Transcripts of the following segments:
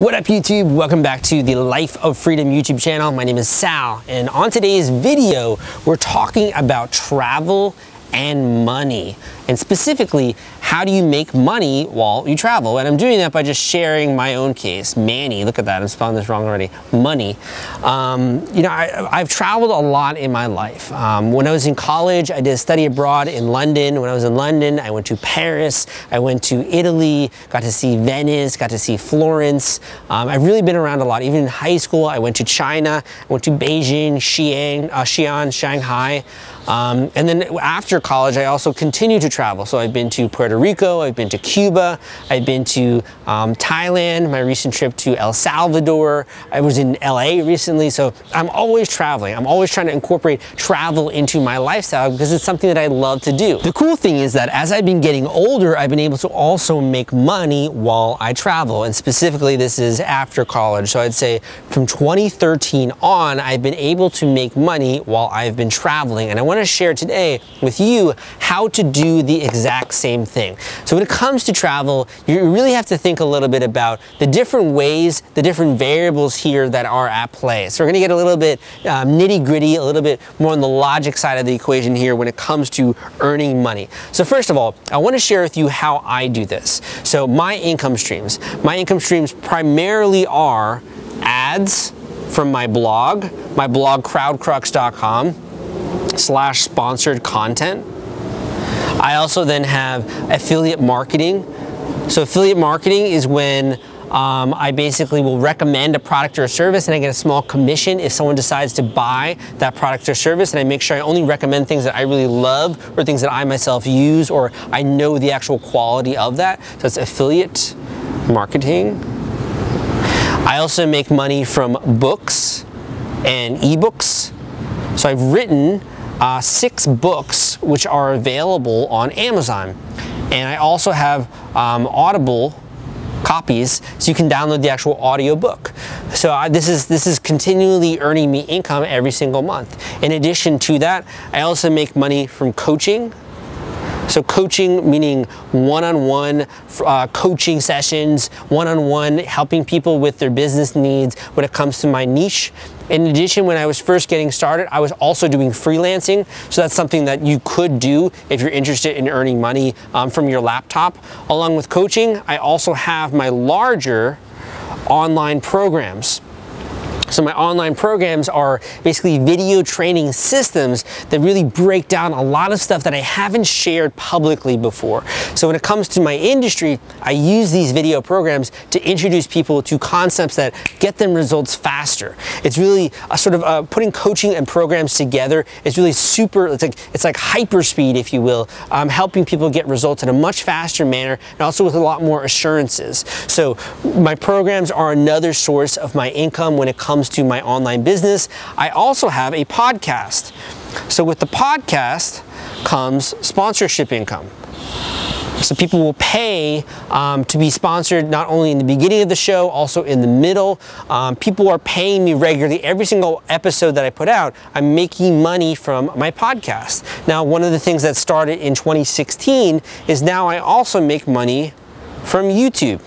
What up YouTube? Welcome back to the Life of Freedom YouTube channel. My name is Sal and on today's video we're talking about travel and money and specifically how do you make money while you travel? And I'm doing that by just sharing my own case. Manny, look at that, I'm spelling this wrong already. Money. Um, you know, I, have traveled a lot in my life. Um, when I was in college, I did a study abroad in London. When I was in London, I went to Paris, I went to Italy, got to see Venice, got to see Florence. Um, I've really been around a lot. Even in high school, I went to China, I went to Beijing, Xi'an, uh, Xi'an Shanghai. Um, and then after college, I also continued to travel. So I've been to Puerto Rico, I've been to Cuba, I've been to um, Thailand, my recent trip to El Salvador, I was in LA recently. So I'm always traveling. I'm always trying to incorporate travel into my lifestyle because it's something that I love to do. The cool thing is that as I've been getting older, I've been able to also make money while I travel. And specifically, this is after college. So I'd say from 2013 on, I've been able to make money while I've been traveling. And I want to share today with you how to do the exact same thing. So when it comes to travel, you really have to think a little bit about the different ways, the different variables here that are at play. So we're going to get a little bit um, nitty gritty, a little bit more on the logic side of the equation here when it comes to earning money. So first of all, I want to share with you how I do this. So my income streams, my income streams primarily are ads from my blog, my blog crowdcrux.com, slash sponsored content. I also then have affiliate marketing. So affiliate marketing is when um, I basically will recommend a product or a service and I get a small commission if someone decides to buy that product or service and I make sure I only recommend things that I really love or things that I myself use or I know the actual quality of that. So it's affiliate marketing. I also make money from books and ebooks. So I've written uh, six books which are available on Amazon. And I also have um, Audible copies so you can download the actual audio book. So I, this is this is continually earning me income every single month. In addition to that, I also make money from coaching. So coaching meaning one-on-one -on -one, uh, coaching sessions, one-on-one -on -one helping people with their business needs when it comes to my niche in addition, when I was first getting started, I was also doing freelancing. So that's something that you could do if you're interested in earning money um, from your laptop. Along with coaching, I also have my larger online programs. So my online programs are basically video training systems that really break down a lot of stuff that I haven't shared publicly before. So when it comes to my industry, I use these video programs to introduce people to concepts that get them results faster. It's really a sort of uh, putting coaching and programs together is really super, it's like, it's like hyper speed, if you will, um, helping people get results in a much faster manner and also with a lot more assurances. So my programs are another source of my income when it comes comes to my online business. I also have a podcast. So with the podcast comes sponsorship income. So people will pay um, to be sponsored not only in the beginning of the show, also in the middle. Um, people are paying me regularly. Every single episode that I put out, I'm making money from my podcast. Now, one of the things that started in 2016 is now I also make money from YouTube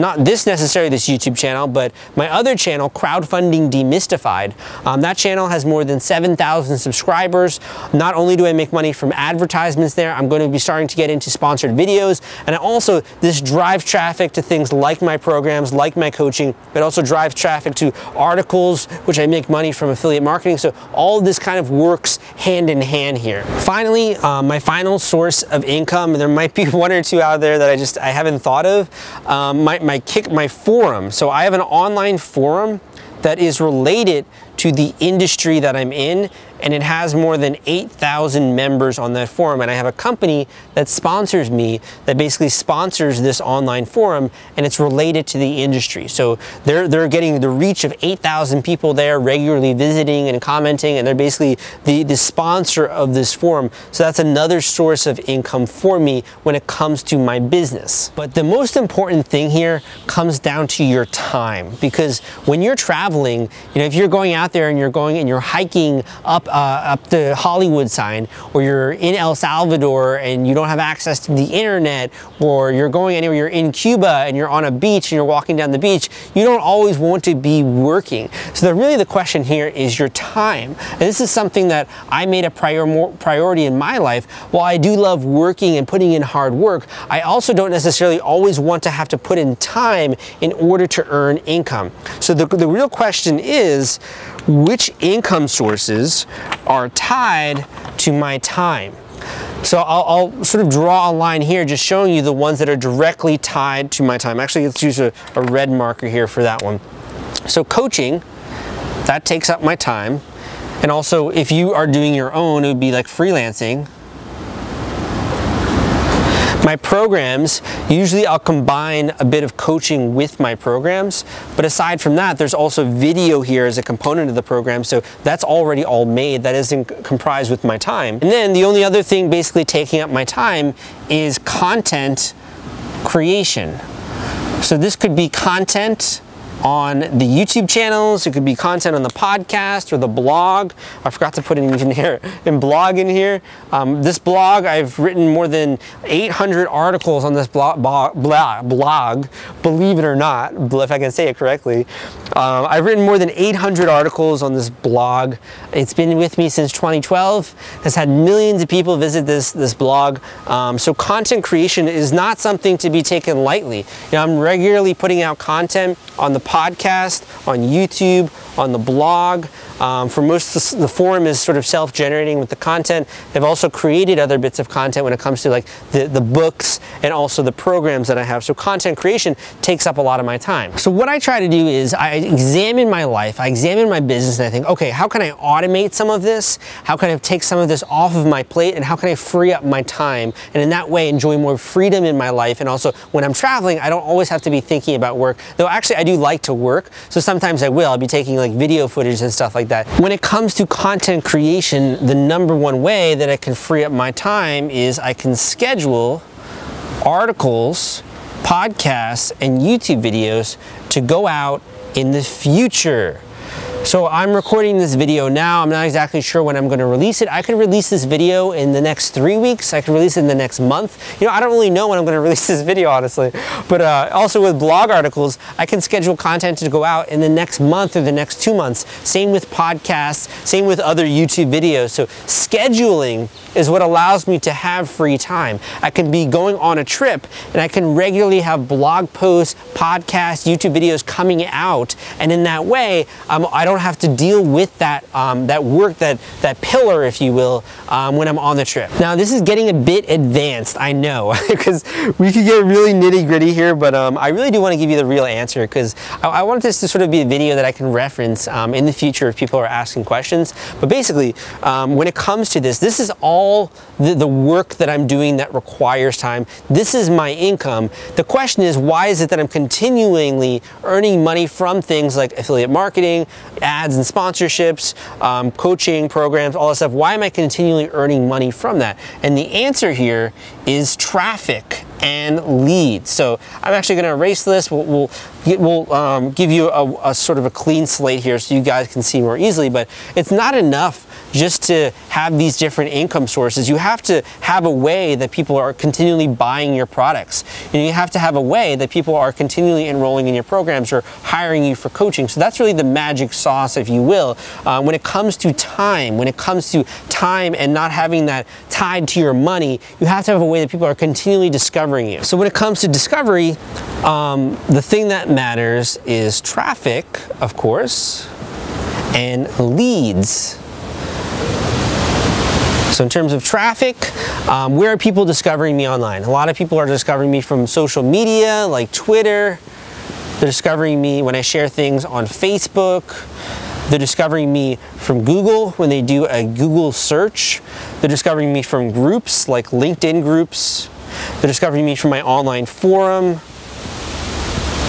not this necessarily this YouTube channel, but my other channel, Crowdfunding Demystified. Um, that channel has more than 7,000 subscribers. Not only do I make money from advertisements there, I'm going to be starting to get into sponsored videos. And also, this drives traffic to things like my programs, like my coaching. It also drives traffic to articles, which I make money from affiliate marketing. So all this kind of works hand in hand here. Finally, um, my final source of income, there might be one or two out there that I just, I haven't thought of. Um, my, my kick my forum. So I have an online forum that is related to the industry that I'm in and it has more than 8,000 members on that forum and I have a company that sponsors me that basically sponsors this online forum and it's related to the industry. So they're, they're getting the reach of 8,000 people there regularly visiting and commenting and they're basically the, the sponsor of this forum. So that's another source of income for me when it comes to my business. But the most important thing here comes down to your time because when you're traveling, you know, if you're going out there and you're going and you're hiking up uh, up the Hollywood sign, or you're in El Salvador and you don't have access to the internet, or you're going anywhere, you're in Cuba and you're on a beach and you're walking down the beach, you don't always want to be working. So the, really the question here is your time. And this is something that I made a prior, priority in my life. While I do love working and putting in hard work, I also don't necessarily always want to have to put in time in order to earn income. So the, the real question is, which income sources are tied to my time? So I'll, I'll, sort of draw a line here just showing you the ones that are directly tied to my time. Actually, let's use a, a red marker here for that one. So coaching, that takes up my time. And also if you are doing your own, it would be like freelancing. My programs, usually I'll combine a bit of coaching with my programs, but aside from that, there's also video here as a component of the program, so that's already all made, that isn't comprised with my time. And then the only other thing basically taking up my time is content creation. So this could be content on the YouTube channels. It could be content on the podcast or the blog. I forgot to put in even here in blog in here. Um, this blog, I've written more than 800 articles on this blog, blog, blog believe it or not, if I can say it correctly. Um, I've written more than 800 articles on this blog. It's been with me since 2012. Has had millions of people visit this, this blog. Um, so content creation is not something to be taken lightly. You know, I'm regularly putting out content on the podcast, on YouTube, on the blog. Um, for most, the forum is sort of self-generating with the content. They've also created other bits of content when it comes to like the, the books and also the programs that I have. So content creation takes up a lot of my time. So what I try to do is I examine my life, I examine my business and I think, okay, how can I automate some of this? How can I take some of this off of my plate and how can I free up my time? And in that way, enjoy more freedom in my life. And also when I'm traveling, I don't always have to be thinking about work. Though actually I do like to work. So sometimes I will. I'll be taking like video footage and stuff like that. When it comes to content creation, the number one way that I can free up my time is I can schedule articles, podcasts, and YouTube videos to go out in the future. So I'm recording this video now. I'm not exactly sure when I'm going to release it. I could release this video in the next three weeks. I could release it in the next month. You know, I don't really know when I'm going to release this video, honestly. But uh, also with blog articles, I can schedule content to go out in the next month or the next two months. Same with podcasts, same with other YouTube videos. So scheduling is what allows me to have free time. I can be going on a trip and I can regularly have blog posts, podcasts, YouTube videos coming out. And in that way, um, I don't have to deal with that, um, that work, that, that pillar, if you will, um, when I'm on the trip. Now, this is getting a bit advanced, I know, because we could get really nitty gritty here, but um, I really do want to give you the real answer because I, I, want this to sort of be a video that I can reference um, in the future if people are asking questions. But basically, um, when it comes to this, this is all the, the work that I'm doing that requires time. This is my income. The question is, why is it that I'm continually earning money from things like affiliate marketing, ads and sponsorships, um, coaching programs, all that stuff? Why am I continually earning money from that? And the answer here is traffic and leads. So I'm actually going to erase this. We'll, we'll, we'll um, give you a, a, sort of a clean slate here so you guys can see more easily, but it's not enough just to have these different income sources. You have to have a way that people are continually buying your products. And you have to have a way that people are continually enrolling in your programs or hiring you for coaching. So that's really the magic sauce, if you will. Uh, when it comes to time, when it comes to time and not having that tied to your money, you have to have a way that people are continually discovering you. So when it comes to discovery, um, the thing that matters is traffic, of course, and leads. So in terms of traffic, um, where are people discovering me online? A lot of people are discovering me from social media like Twitter. They're discovering me when I share things on Facebook. They're discovering me from Google when they do a Google search. They're discovering me from groups like LinkedIn groups. They're discovering me from my online forum.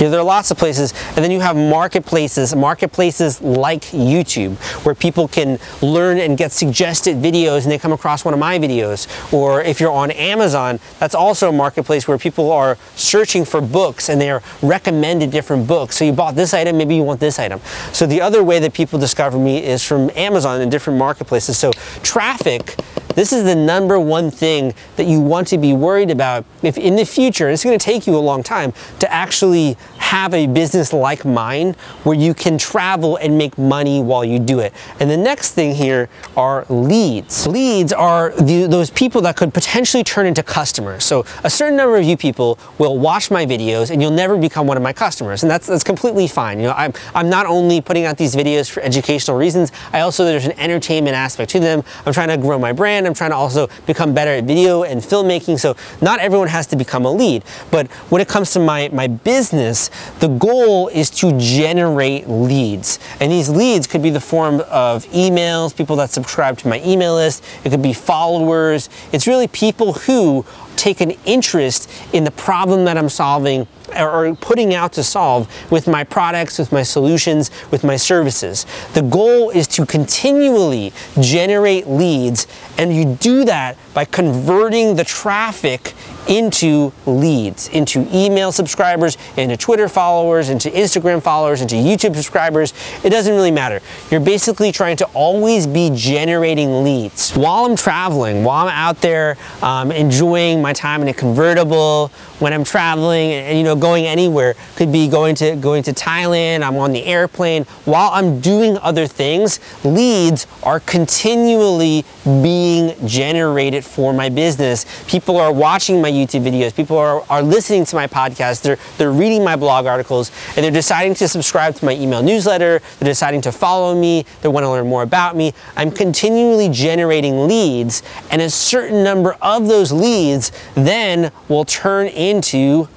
You know, there are lots of places. And then you have marketplaces, marketplaces like YouTube, where people can learn and get suggested videos and they come across one of my videos. Or if you're on Amazon, that's also a marketplace where people are searching for books and they are recommended different books. So you bought this item, maybe you want this item. So the other way that people discover me is from Amazon and different marketplaces. So traffic this is the number one thing that you want to be worried about if in the future, it's going to take you a long time to actually have a business like mine where you can travel and make money while you do it. And the next thing here are leads. Leads are the, those people that could potentially turn into customers. So a certain number of you people will watch my videos and you'll never become one of my customers. And that's, that's completely fine. You know, I'm, I'm not only putting out these videos for educational reasons, I also, there's an entertainment aspect to them. I'm trying to grow my brand. I'm trying to also become better at video and filmmaking. So not everyone has to become a lead. But when it comes to my, my business, the goal is to generate leads. And these leads could be the form of emails, people that subscribe to my email list. It could be followers. It's really people who take an interest in the problem that I'm solving or putting out to solve with my products, with my solutions, with my services. The goal is to continually generate leads and you do that by converting the traffic into leads, into email subscribers, into Twitter followers, into Instagram followers, into YouTube subscribers. It doesn't really matter. You're basically trying to always be generating leads. While I'm traveling, while I'm out there um, enjoying my time in a convertible, when I'm traveling and, and, you know going anywhere, could be going to going to Thailand, I'm on the airplane, while I'm doing other things, leads are continually being generated for my business. People are watching my YouTube videos. People are, are listening to my podcast. They're, they're reading my blog articles and they're deciding to subscribe to my email newsletter. They're deciding to follow me. They want to learn more about me. I'm continually generating leads and a certain number of those leads then will turn into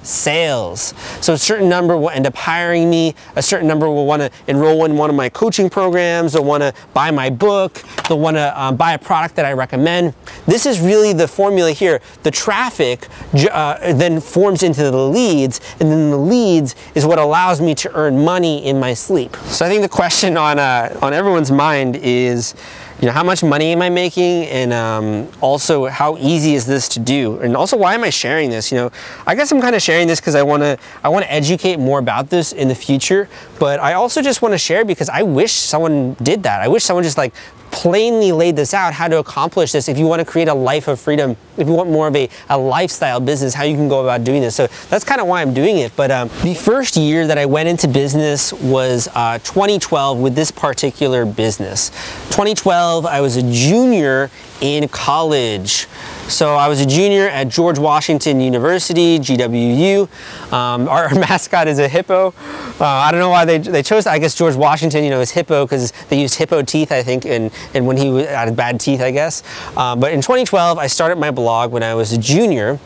So a certain number will end up hiring me. A certain number will want to enroll in one of my coaching programs. They'll want to buy my book. They'll want to um, buy a product that I recommend. This is really the formula here. The traffic uh, then forms into the leads, and then the leads is what allows me to earn money in my sleep. So I think the question on, uh, on everyone's mind is, you know, how much money am I making? And um, also, how easy is this to do? And also, why am I sharing this? You know, I guess I'm kind of sharing this because I want to I want to educate more about this in the future. But I also just want to share because I wish someone did that. I wish someone just like plainly laid this out, how to accomplish this if you want to create a life of freedom, if you want more of a, a lifestyle business, how you can go about doing this. So that's kind of why I'm doing it. But um, the first year that I went into business was uh, 2012 with this particular business. 2012, I was a junior in college. So I was a junior at George Washington University, GWU. Um, our mascot is a hippo. Uh, I don't know why they, they chose, I guess George Washington, you know, is hippo because they used hippo teeth, I think, and, and when he had bad teeth, I guess. Um, but in 2012, I started my blog when I was a junior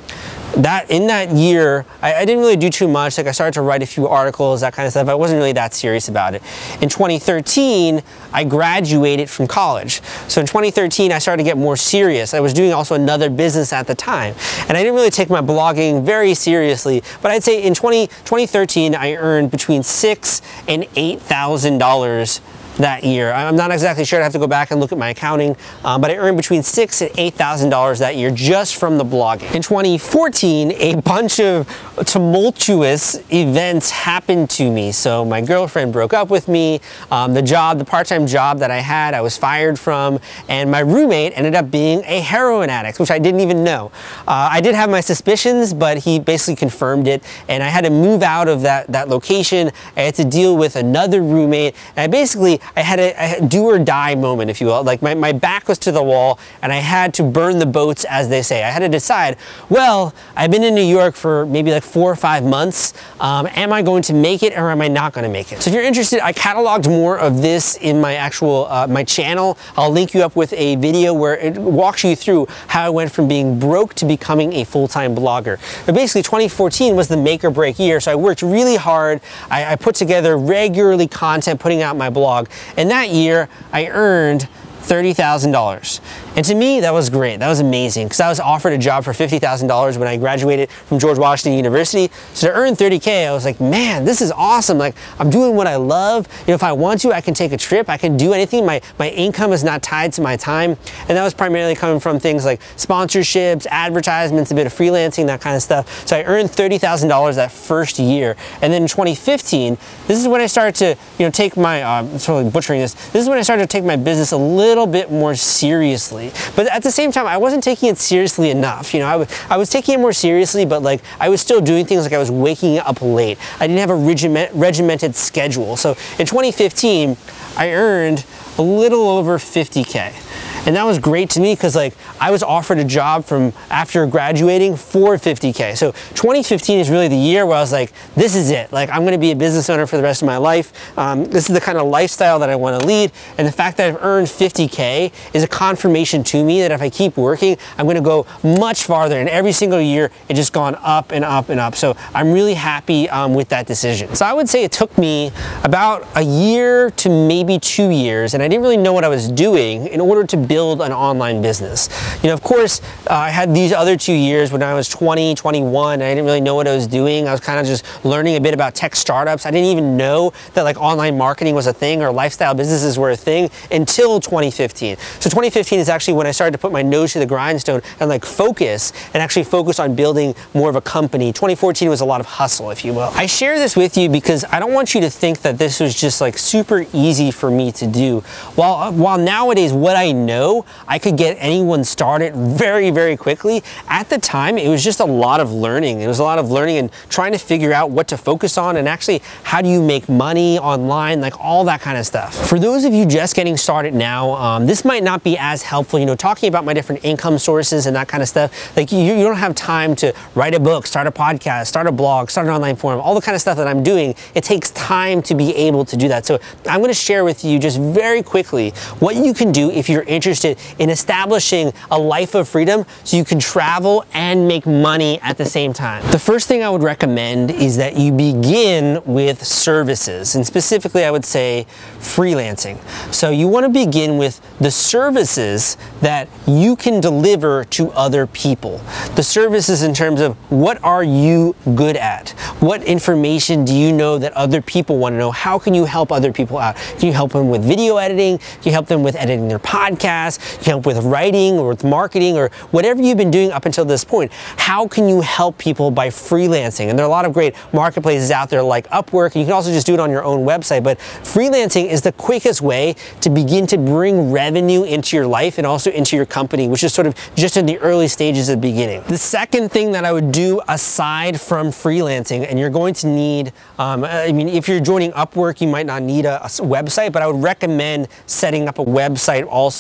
that in that year, I, I, didn't really do too much. Like I started to write a few articles, that kind of stuff. I wasn't really that serious about it. In 2013, I graduated from college. So in 2013, I started to get more serious. I was doing also another business at the time. And I didn't really take my blogging very seriously. But I'd say in 20, 2013, I earned between six and $8,000 that year. I'm not exactly sure. I have to go back and look at my accounting, um, but I earned between six and eight thousand dollars that year just from the blogging. In 2014, a bunch of tumultuous events happened to me. So my girlfriend broke up with me. Um, the job, the part-time job that I had, I was fired from, and my roommate ended up being a heroin addict, which I didn't even know. Uh, I did have my suspicions, but he basically confirmed it, and I had to move out of that that location. I had to deal with another roommate, and I basically I had a, a, do or die moment, if you will. Like my, my back was to the wall and I had to burn the boats, as they say. I had to decide, well, I've been in New York for maybe like four or five months. Um, am I going to make it or am I not going to make it? So if you're interested, I cataloged more of this in my actual, uh, my channel. I'll link you up with a video where it walks you through how I went from being broke to becoming a full-time blogger. But basically 2014 was the make or break year. So I worked really hard. I, I put together regularly content, putting out my blog. And that year, I earned $30,000. And to me, that was great. That was amazing because I was offered a job for $50,000 when I graduated from George Washington University. So to earn 30K, I was like, man, this is awesome. Like I'm doing what I love. You know, if I want to, I can take a trip. I can do anything. My, my income is not tied to my time. And that was primarily coming from things like sponsorships, advertisements, a bit of freelancing, that kind of stuff. So I earned $30,000 that first year. And then in 2015, this is when I started to, you know, take my, uh, I'm totally butchering this. This is when I started to take my business a little bit more seriously. But at the same time, I wasn't taking it seriously enough. You know, I was, I was taking it more seriously, but like I was still doing things like I was waking up late. I didn't have a regiment, regimented schedule. So in 2015, I earned a little over 50K. And that was great to me because like I was offered a job from after graduating for 50K. So 2015 is really the year where I was like, this is it. Like I'm gonna be a business owner for the rest of my life. Um, this is the kind of lifestyle that I wanna lead. And the fact that I've earned 50K is a confirmation to me that if I keep working, I'm gonna go much farther. And every single year, it just gone up and up and up. So I'm really happy um, with that decision. So I would say it took me about a year to maybe two years, and I didn't really know what I was doing in order to build an online business. You know, of course, uh, I had these other two years when I was 20, 21, I didn't really know what I was doing. I was kind of just learning a bit about tech startups. I didn't even know that like online marketing was a thing or lifestyle businesses were a thing until 2015. So 2015 is actually when I started to put my nose to the grindstone and like focus and actually focus on building more of a company. 2014 was a lot of hustle, if you will. I share this with you because I don't want you to think that this was just like super easy for me to do. While, while nowadays what I know I could get anyone started very, very quickly. At the time, it was just a lot of learning. It was a lot of learning and trying to figure out what to focus on and actually how do you make money online, like all that kind of stuff. For those of you just getting started now, um, this might not be as helpful, you know, talking about my different income sources and that kind of stuff. Like you, you don't have time to write a book, start a podcast, start a blog, start an online forum, all the kind of stuff that I'm doing. It takes time to be able to do that. So I'm gonna share with you just very quickly what you can do if you're interested interested in establishing a life of freedom so you can travel and make money at the same time. The first thing I would recommend is that you begin with services, and specifically I would say freelancing. So you want to begin with the services that you can deliver to other people. The services in terms of what are you good at? What information do you know that other people want to know? How can you help other people out? Can you help them with video editing? Can you help them with editing their podcast? Podcast, you can help with writing or with marketing or whatever you've been doing up until this point. How can you help people by freelancing? And there are a lot of great marketplaces out there like Upwork. You can also just do it on your own website, but freelancing is the quickest way to begin to bring revenue into your life and also into your company, which is sort of just in the early stages of the beginning. The second thing that I would do aside from freelancing, and you're going to need, um, I mean, if you're joining Upwork, you might not need a, a website, but I would recommend setting up a website also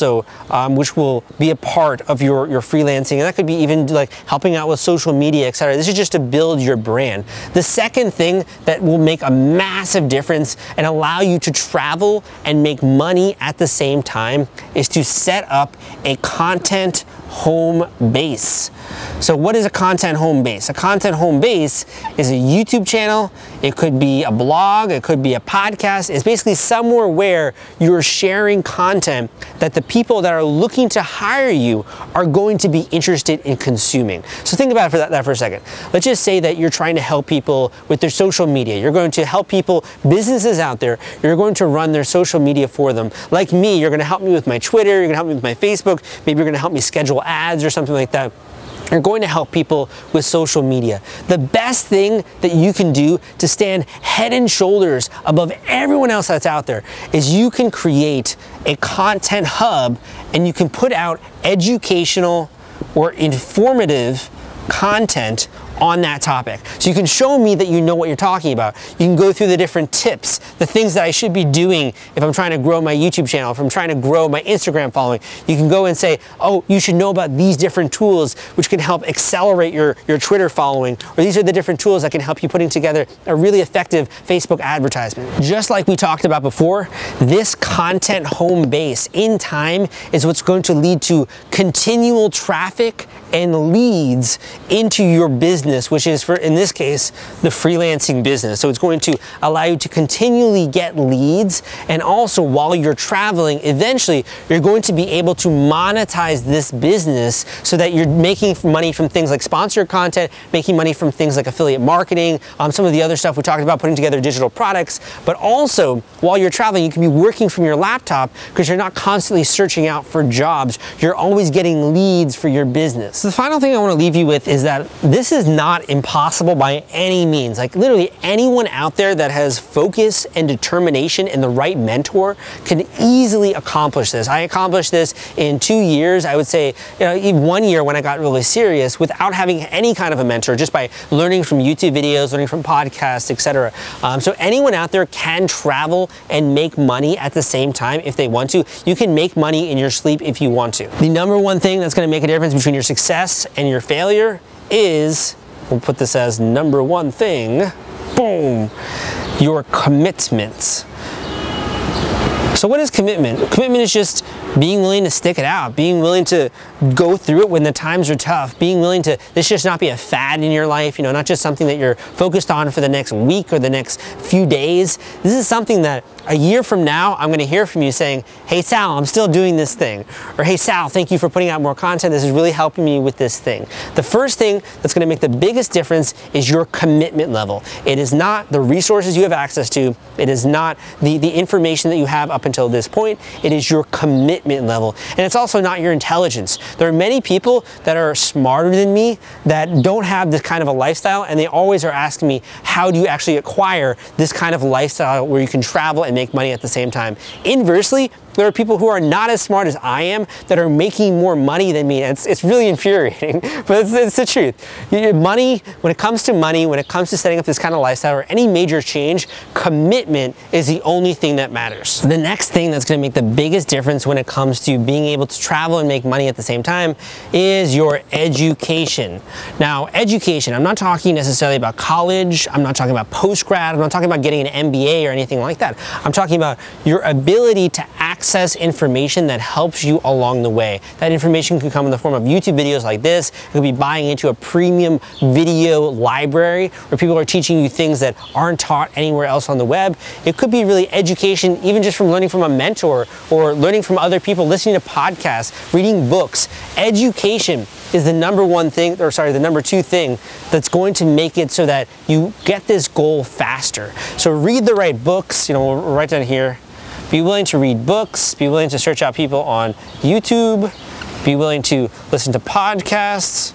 um, which will be a part of your, your freelancing. And that could be even like helping out with social media, etc. This is just to build your brand. The second thing that will make a massive difference and allow you to travel and make money at the same time is to set up a content home base. So what is a content home base? A content home base is a YouTube channel, it could be a blog, it could be a podcast. It's basically somewhere where you're sharing content that the people that are looking to hire you are going to be interested in consuming. So think about for that, that for a second. Let's just say that you're trying to help people with their social media. You're going to help people, businesses out there, you're going to run their social media for them. Like me, you're going to help me with my Twitter, you're going to help me with my Facebook, maybe you're going to help me schedule ads or something like that. You're going to help people with social media. The best thing that you can do to stand head and shoulders above everyone else that's out there is you can create a content hub and you can put out educational or informative content on that topic. So you can show me that you know what you're talking about. You can go through the different tips, the things that I should be doing if I'm trying to grow my YouTube channel, if I'm trying to grow my Instagram following. You can go and say, oh, you should know about these different tools which can help accelerate your, your Twitter following, or these are the different tools that can help you putting together a really effective Facebook advertisement. Just like we talked about before, this content home base in time is what's going to lead to continual traffic and leads into your business business, which is for, in this case, the freelancing business. So it's going to allow you to continually get leads. And also while you're traveling, eventually you're going to be able to monetize this business so that you're making money from things like sponsored content, making money from things like affiliate marketing, um, some of the other stuff we talked about, putting together digital products. But also while you're traveling, you can be working from your laptop because you're not constantly searching out for jobs. You're always getting leads for your business. The final thing I want to leave you with is that this is not impossible by any means. Like literally anyone out there that has focus and determination and the right mentor can easily accomplish this. I accomplished this in two years. I would say you know, even one year when I got really serious without having any kind of a mentor, just by learning from YouTube videos, learning from podcasts, etc. Um, so anyone out there can travel and make money at the same time if they want to. You can make money in your sleep if you want to. The number one thing that's gonna make a difference between your success and your failure is, we'll put this as number one thing, boom, your commitment. So what is commitment? Commitment is just being willing to stick it out, being willing to go through it when the times are tough, being willing to, this just not be a fad in your life, you know, not just something that you're focused on for the next week or the next few days. This is something that a year from now, I'm gonna hear from you saying, hey Sal, I'm still doing this thing. Or hey Sal, thank you for putting out more content. This is really helping me with this thing. The first thing that's gonna make the biggest difference is your commitment level. It is not the resources you have access to. It is not the, the information that you have up until this point. It is your commitment level. And it's also not your intelligence. There are many people that are smarter than me that don't have this kind of a lifestyle and they always are asking me, how do you actually acquire this kind of lifestyle where you can travel and make money at the same time? Inversely, there are people who are not as smart as I am that are making more money than me. It's, it's really infuriating, but it's, it's the truth. Money, when it comes to money, when it comes to setting up this kind of lifestyle or any major change, commitment is the only thing that matters. The next thing that's gonna make the biggest difference when it comes to being able to travel and make money at the same time is your education. Now, education, I'm not talking necessarily about college, I'm not talking about post-grad, I'm not talking about getting an MBA or anything like that. I'm talking about your ability to access access information that helps you along the way. That information could come in the form of YouTube videos like this. It could be buying into a premium video library where people are teaching you things that aren't taught anywhere else on the web. It could be really education, even just from learning from a mentor or learning from other people, listening to podcasts, reading books. Education is the number one thing, or sorry, the number two thing that's going to make it so that you get this goal faster. So read the right books, you know, right down here, be willing to read books, be willing to search out people on YouTube, be willing to listen to podcasts,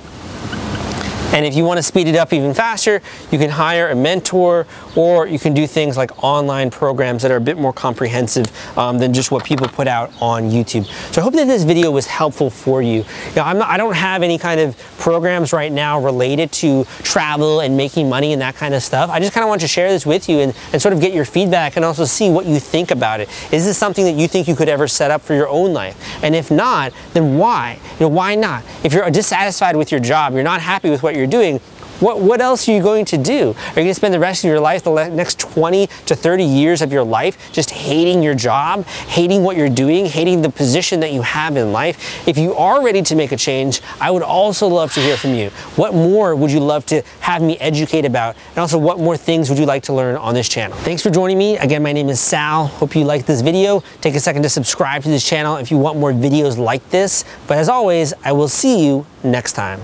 and if you want to speed it up even faster, you can hire a mentor or you can do things like online programs that are a bit more comprehensive um, than just what people put out on YouTube. So I hope that this video was helpful for you. know, not, i don't have any kind of programs right now related to travel and making money and that kind of stuff. I just kind of want to share this with you and, and sort of get your feedback and also see what you think about it. Is this something that you think you could ever set up for your own life? And if not, then why? You know, why not? If you're dissatisfied with your job, you're not happy with what you're doing, what, what else are you going to do? Are you going to spend the rest of your life, the next 20 to 30 years of your life, just hating your job, hating what you're doing, hating the position that you have in life? If you are ready to make a change, I would also love to hear from you. What more would you love to have me educate about? And also, what more things would you like to learn on this channel? Thanks for joining me. Again, my name is Sal. Hope you liked this video. Take a second to subscribe to this channel if you want more videos like this. But as always, I will see you next time.